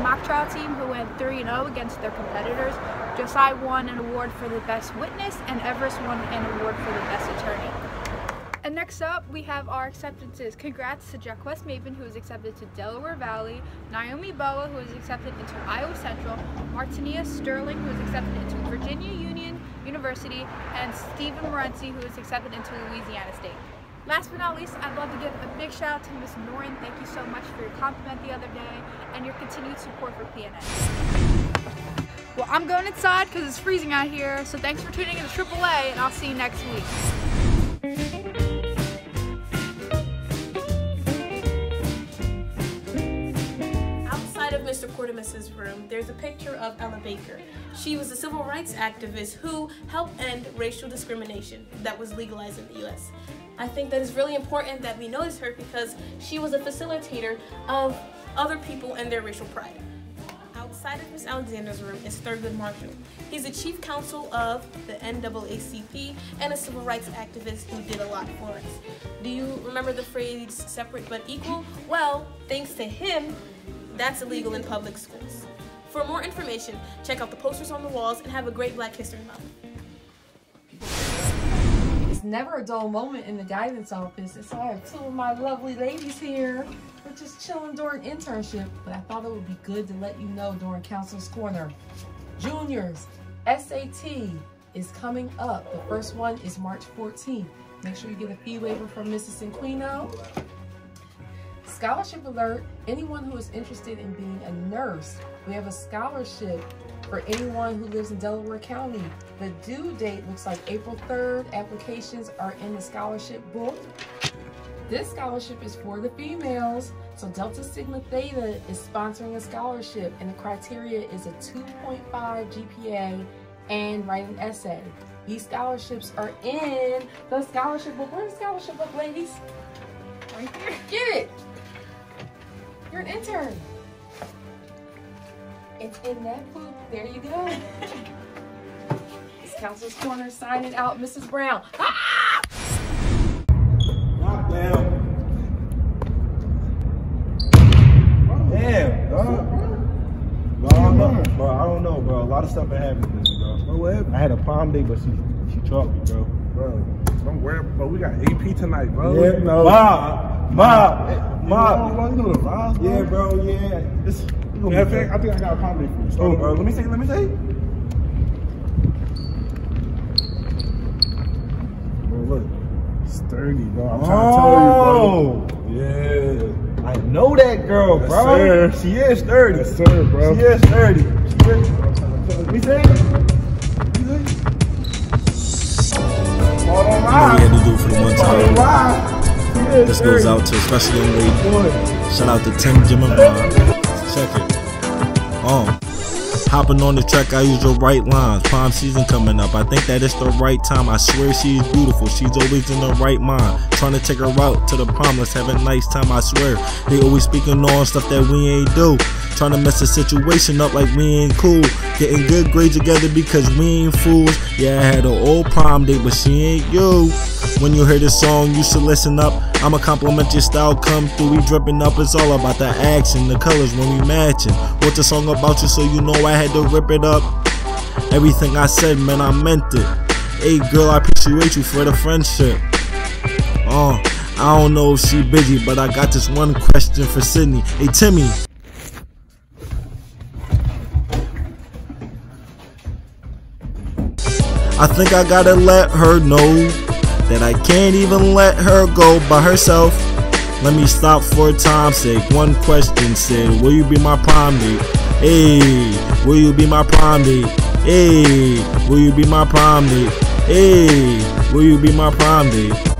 mock trial team who went 3-0 against their competitors. Josiah won an award for the best witness and Everest won an award for the best attorney. And next up, we have our acceptances. Congrats to Jaquez Maven, who was accepted to Delaware Valley, Naomi Boa, was accepted into Iowa Central, Martinia Sterling, who was accepted into Virginia Union University, and Stephen Morency, who was accepted into Louisiana State. Last but not least, I'd love to give a big shout out to Miss Noren. Thank you so much for your compliment the other day and your continued support for PNN. Well, I'm going inside because it's freezing out here, so thanks for tuning in to AAA, and I'll see you next week. Of room, there's a picture of Ella Baker. She was a civil rights activist who helped end racial discrimination that was legalized in the US. I think that it's really important that we notice her because she was a facilitator of other people and their racial pride. Outside of Miss Alexander's room is Thurgood Marshall. He's the chief counsel of the NAACP and a civil rights activist who did a lot for us. Do you remember the phrase separate but equal? Well, thanks to him, that's illegal in public schools. For more information, check out the posters on the walls and have a great Black History Month. It's never a dull moment in the guidance office, and so I have two of my lovely ladies here. We're just chilling during internship, but I thought it would be good to let you know during Counselor's Corner. Juniors, SAT is coming up. The first one is March 14th. Make sure you get a fee waiver from Mrs. Inquino. Scholarship alert, anyone who is interested in being a nurse, we have a scholarship for anyone who lives in Delaware County. The due date looks like April 3rd. Applications are in the scholarship book. This scholarship is for the females. So Delta Sigma Theta is sponsoring a scholarship and the criteria is a 2.5 GPA and write an essay. These scholarships are in the scholarship book. Where's the scholarship book, ladies? Right here. Get it. You're an intern. It's in that book. There you go. It's Counselor's Corner signing out, Mrs. Brown. Ah! Damn. Damn, dog. Bro, I don't know, bro. I don't know, bro. A lot of stuff been happening to me, bro. Bro, what happened? I had a prom date, but she she chalked me, bro. Bro, don't worry, bro. We got AP tonight, bro. Yeah, no. Mob, mob, mob. Bro, you know the vibes, bro. Yeah, bro. Yeah. We Matter of fact, I think I got a date for you. So, Oh, bro. Let me see. Let me see. Bro, look. Sturdy, bro. I'm trying to tell you, bro. Oh, yeah. I know that girl, Yes, bro. sir. She is sturdy. Yes, sir, bro. She is sturdy. She is. Let me see. This goes out to a special young lady. Shout out to Tim, Jim, and Bob. Check it. Um, hopping on the track, I use the right lines. Prime season coming up. I think that it's the right time. I swear she's beautiful. She's always in the right mind. Trying to take her out to the prom. Let's have a nice time. I swear. They always speaking on stuff that we ain't do. Trying to mess the situation up like we ain't cool. Getting good grades together because we ain't fools. Yeah, I had an old prom date, but she ain't you. When you hear this song, you should listen up. I'ma compliment your style, come through, we dripping up. It's all about the action, the colors when we matching. Wrote the song about you, so you know I had to rip it up. Everything I said, man, I meant it. Hey, girl, I appreciate you for the friendship. Uh, I don't know if she busy, but I got this one question for Sydney. Hey, Timmy. I think I gotta let her know that I can't even let her go by herself. Let me stop for time's sake. One question said, Will you be my prom date? Hey, will you be my prom date? Hey, will you be my prom date? Hey, will you be my prom date?